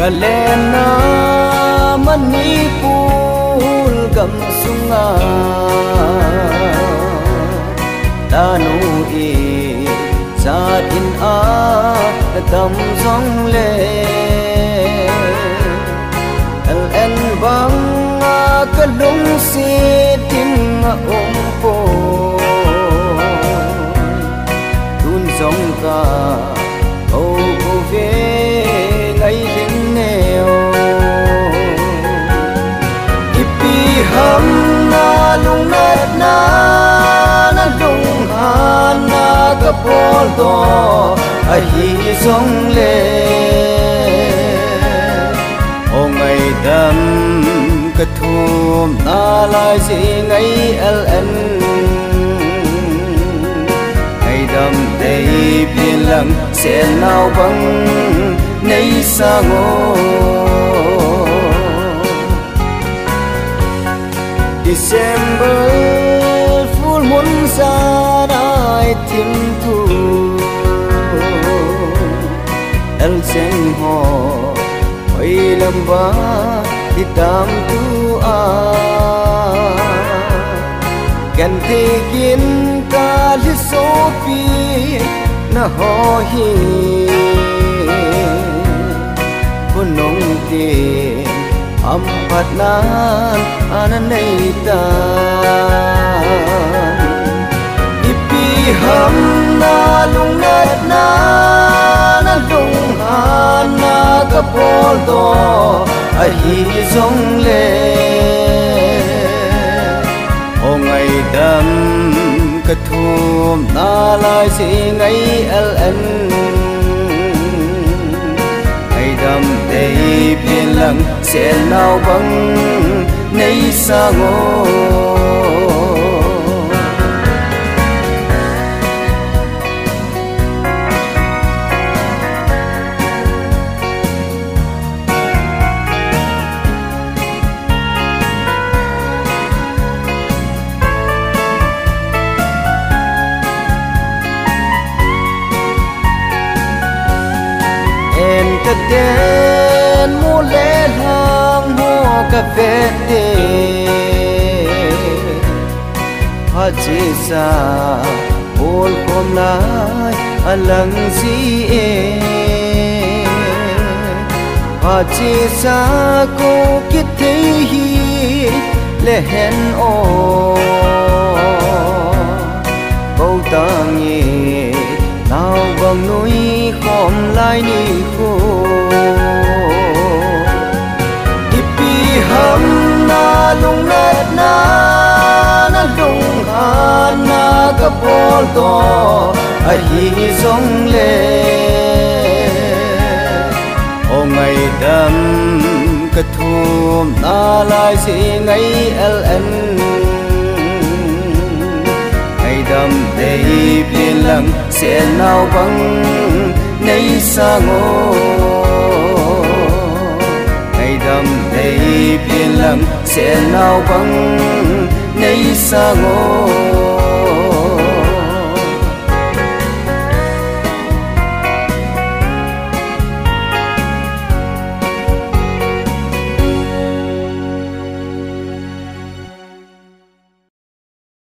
kalena manipul gam sunga tanu e sa in a tam jong le al en bang a kalung si tin a om po tun jong ka ô bol do a hi song le o ngai dam ka thum na lai si ngai ngày ln ngai dam dei biên lặng sẽ nào vâng, bằng nay sa ngô. December full moon sa dai tim tu El sen ho oi lamba di tam tu a. Gan te kin ka li so pi na ho hi. Punong tin ampat nan ananay ta. Kapol do a hi zong le. O ngai dam ka thum na lai si ngày ln ngai dam đây biên lang se nào bang nei sa ngô vete cà sa bol kom chỉ alang buồn e nay sa ko kithe em cô hi lệ o ô câu tang nhẹ nào bằng núi khom lại ni khô pol to a hi song le o ngai dam ka thum na lai si ngày ln ngày dam đây biên lam se nau bang vâng nei sa ngo ngày dam đây biên lam se nau bang nei sa ngô.